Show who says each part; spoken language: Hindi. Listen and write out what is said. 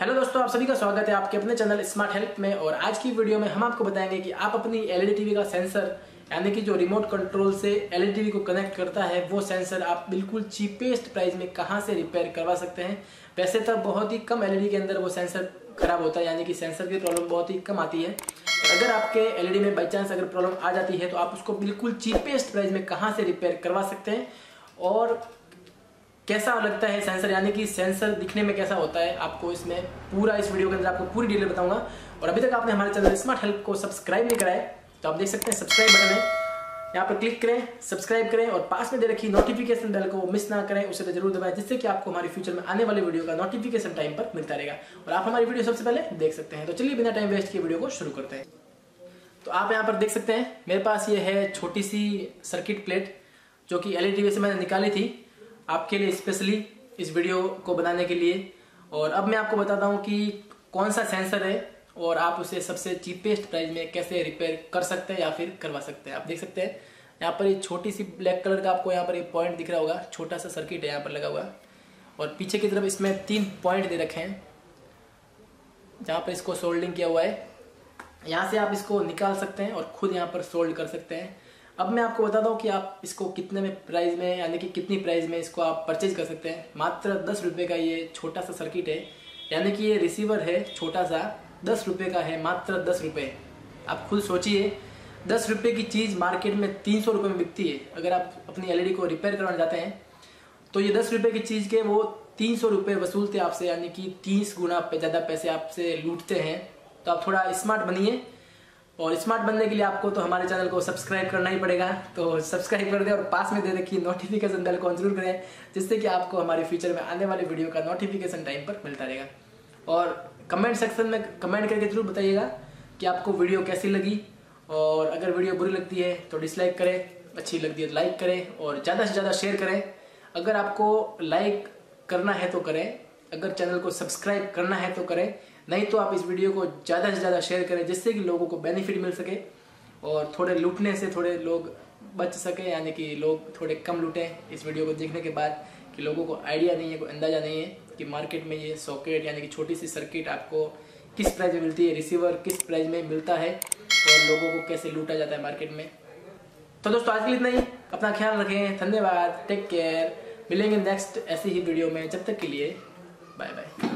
Speaker 1: हेलो दोस्तों, आप सभी का स्वागत है आपके अपने चैनल स्मार्ट हेल्प में और आज की वीडियो में हम आपको बताएँगे कि आप अपनी एलईडी टीवी का सेंसर, यानी कि जो रिमोट कंट्रोल से एलईडी टीवी को कनेक्ट करता है, वो सेंसर आप बिल्कुल चीपेस्ट प्राइस में कहाँ से रिपेयर करवा सकते हैं? वैसे तो बहुत ही कम एलईडी के अंदर वो सेंसर खराब होता है, यानी कि सेंसर की प्रॉब्लम बहुत ही कम आती है। अगर आपके एलईडी में बाई चांस अगर प्रॉब्लम आ जाती है तो आप उसको बिल्कुल चीपेस्ट प्राइस में कहाँ से रिपेयर करवा सकते हैं? और कैसा लगता है सेंसर यानी कि सेंसर दिखने में कैसा होता है? आपको इसमें पूरा इस वीडियो के अंदर आपको पूरी डिटेल बताऊँगा। और अभी तक आपने हमारे चैनल स्मार्ट हेल्प को सब्सक्राइब नहीं कराया तो आप देख सकते हैं सब्सक्राइब बटन है। यहाँ पर क्लिक करें सब्सक्राइब करें और पास में दे रखी नोटिफिकेशन बेल को मिस ना करें, उसे तो ज़रूर दबाएँ, जिससे कि आपको हमारी फ्यूचर में आने वाली वीडियो का नोटिफिकेशन टाइम पर मिलता रहेगा। और आप हमारी वीडियो सबसे पहले देख सकते हैं। तो चलिए बिना टाइम वेस्ट किए वीडियो को शुरू करते हैं। तो आप यहाँ पर देख सकते हैं, मेरे पास ये है छोटी सी सर्किट प्लेट जो कि एलईडी से मैंने निकाली थी। आपके लिए स्पेशली इस वीडियो को बनाने के लिए। और अब मैं आपको बताता हूँ कि कौन सा सेंसर है और आप उसे सबसे चीपेस्ट प्राइस में कैसे रिपेयर कर सकते हैं या फिर करवा सकते हैं। आप देख सकते हैं, यहाँ पर ये छोटी सी ब्लैक कलर का आपको यहाँ पर एक पॉइंट दिख रहा होगा। छोटा सा सर्किट है यहाँ पर लगा हुआ। और पीछे की तरफ़ इसमें तीन पॉइंट दे रखे हैं, जहाँ पर इसको सोल्डिंग किया हुआ है। यहाँ से आप इसको निकाल सकते हैं और खुद यहाँ पर सोल्ड कर सकते हैं। अब मैं आपको बताता हूँ कि आप इसको कितने में प्राइस में, यानी कि कितनी प्राइस में इसको आप परचेज कर सकते हैं। मात्र दस रुपये का ये छोटा सा सर्किट है। यानी कि ये रिसीवर है, छोटा सा। दस रुपये का है, मात्र दस रुपये आप खुद सोचिए, दस रुपये की चीज़ मार्केट में तीन सौ रुपये में बिकती है। अगर आप अपनी एलईडी को रिपेयर करवाना चाहते हैं तो ये दस रुपये की चीज़ के वो तीन सौ रुपये वसूलते आपसे। यानी कि तीस गुना पे ज़्यादा पैसे आपसे लूटते हैं। तो आप थोड़ा स्मार्ट बनिए। और स्मार्ट बनने के लिए आपको तो हमारे चैनल को सब्सक्राइब करना ही पड़ेगा। तो सब्सक्राइब कर दें और पास में दे रखिए नोटिफिकेशन बेल को ज़रूर करें, जिससे कि आपको हमारे फ्यूचर में आने वाली वीडियो का नोटिफिकेशन टाइम पर मिलता रहेगा। और कमेंट सेक्शन में कमेंट करके ज़रूर बताइएगा कि आपको वीडियो कैसी लगी। और अगर वीडियो बुरी लगती है तो डिसलाइक करें, अच्छी लगती है तो लाइक करें और ज़्यादा से ज़्यादा शेयर करें। अगर आपको लाइक करना है तो करें। अगर चैनल को सब्सक्राइब करना है तो करें, नहीं तो आप इस वीडियो को ज़्यादा से ज़्यादा शेयर करें, जिससे कि लोगों को बेनिफिट मिल सके और थोड़े लूटने से थोड़े लोग बच सके, यानी कि लोग थोड़े कम लूटें इस वीडियो को देखने के बाद, कि लोगों को आइडिया नहीं है, कोई अंदाज़ा नहीं है कि मार्केट में ये सॉकेट यानी कि छोटी सी सर्किट आपको किस प्राइस में मिलती है रिसीवर किस प्राइस में मिलता है और लोगों को कैसे लूटा जाता है मार्केट में। तो दोस्तों, आज के लिए इतना ही। अपना ख्याल रखें। धन्यवाद। टेक केयर मिलेंगे नेक्स्ट ऐसी ही वीडियो में। जब तक के लिए 拜拜。